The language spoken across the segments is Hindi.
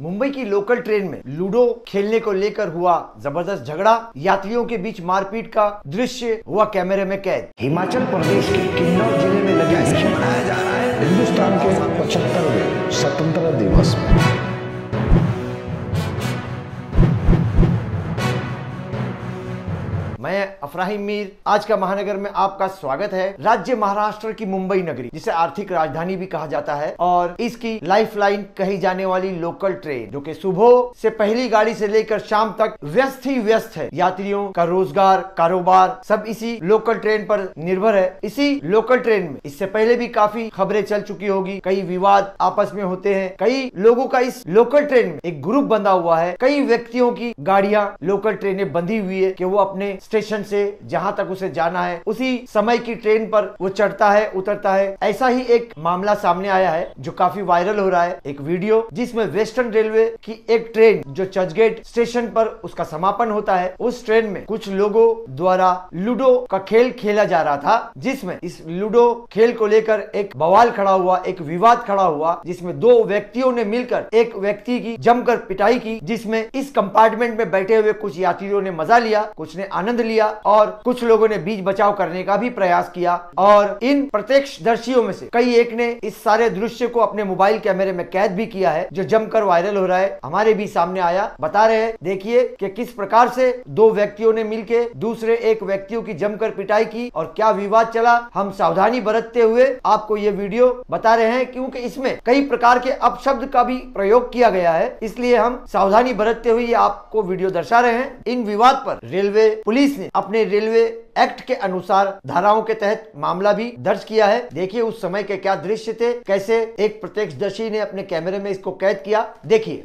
मुंबई की लोकल ट्रेन में लूडो खेलने को लेकर हुआ ज़बरदस्त झगड़ा। यात्रियों के बीच मारपीट का दृश्य हुआ कैमरे में कैद। हिमाचल प्रदेश के किन्नौर ज़िले में लगे हिंदुस्तान के पचहत्तरवे स्वतंत्रता दिवस। में अफराहिम मीर, आज का महानगर में आपका स्वागत है। राज्य महाराष्ट्र की मुंबई नगरी, जिसे आर्थिक राजधानी भी कहा जाता है, और इसकी लाइफलाइन कही जाने वाली लोकल ट्रेन, जो कि सुबह से पहली गाड़ी से लेकर शाम तक व्यस्त ही व्यस्त है। यात्रियों का रोज़गार, कारोबार, सब इसी लोकल ट्रेन पर निर्भर है। इसी लोकल ट्रेन में इससे पहले भी काफ़ी खबरें चल चुकी होगी। कई विवाद आपस में होते हैं। कई लोगों का इस लोकल ट्रेन में एक ग्रुप बंधा हुआ है। कई व्यक्तियों की गाड़ियाँ लोकल ट्रेनें बंधी हुई है कि वो अपने स्टेशन से जहाँ तक उसे जाना है, उसी समय की ट्रेन पर वो चढ़ता है, उतरता है। ऐसा ही एक मामला सामने आया है, जो काफ़ी वायरल हो रहा है। एक वीडियो जिसमें वेस्टर्न रेलवे की एक ट्रेन जो चर्चगेट स्टेशन पर उसका समापन होता है, उस ट्रेन में कुछ लोगों द्वारा लूडो का खेल खेला जा रहा था, जिसमें इस लूडो खेल को लेकर एक बवाल खड़ा हुआ, एक विवाद खड़ा हुआ, जिसमें दो व्यक्तियों ने मिलकर एक व्यक्ति की जमकर पिटाई की, जिसमें इस कंपार्टमेंट में बैठे हुए कुछ यात्रियों ने मज़ा लिया, कुछ ने आनंद लिया और कुछ लोगों ने बीच बचाव करने का भी प्रयास किया और इन प्रत्यक्ष दर्शियों में से कई एक ने इस सारे दृश्य को अपने मोबाइल कैमरे में कैद भी किया है, जो जमकर वायरल हो रहा है। हमारे भी सामने आया, बता रहे हैं, देखिए कि किस प्रकार से दो व्यक्तियों ने मिलकर दूसरे एक व्यक्तियों की जमकर पिटाई की और क्या विवाद चला, हम सावधानी बरतते हुए आपको ये वीडियो बता रहे हैं, क्योंकि इसमें कई प्रकार के अपशब्द का भी प्रयोग किया गया है। इसलिए हम सावधानी बरतते हुए आपको वीडियो दर्शा रहे हैं। इन विवाद पर रेलवे, पुलिस पुलिस ने अपने रेलवे एक्ट के अनुसार धाराओं के तहत मामला भी दर्ज किया है। देखिए उस समय के क्या दृश्य थे, कैसे एक प्रत्यक्षदर्शी ने अपने कैमरे में इसको कैद किया, देखिए।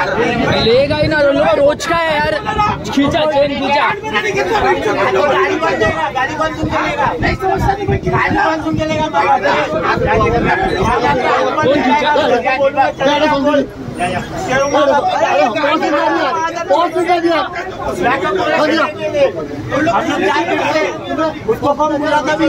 लेगा ही ना रोलो रोज का है यार। खींचा चेन खींचा। उसको भी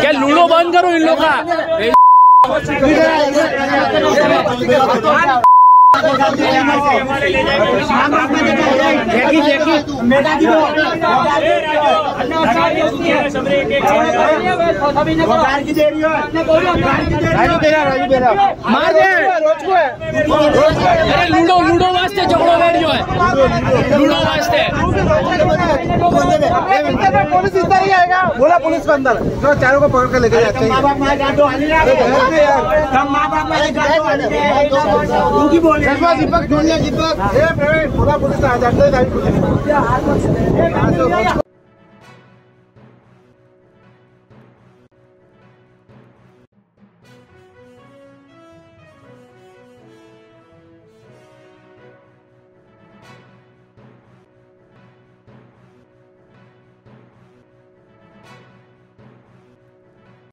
क्या लूडो बंद करो इन लोग का? कार मार। दे अरे लूडो लूडो वास्ते झगड़ो रेडियो है। लूडो वास्ते। पुलिस इधर ही आएगा बोला पुलिस को अंदर। तो चारों को पकड़ के लेके जाते हैं। माँ बाप माँ जान दो हम माँ बाप माँ जान दो उनकी बोले चश्मा दीपक ढूंढिए दीपक बोला पुलिस आ जाते हैं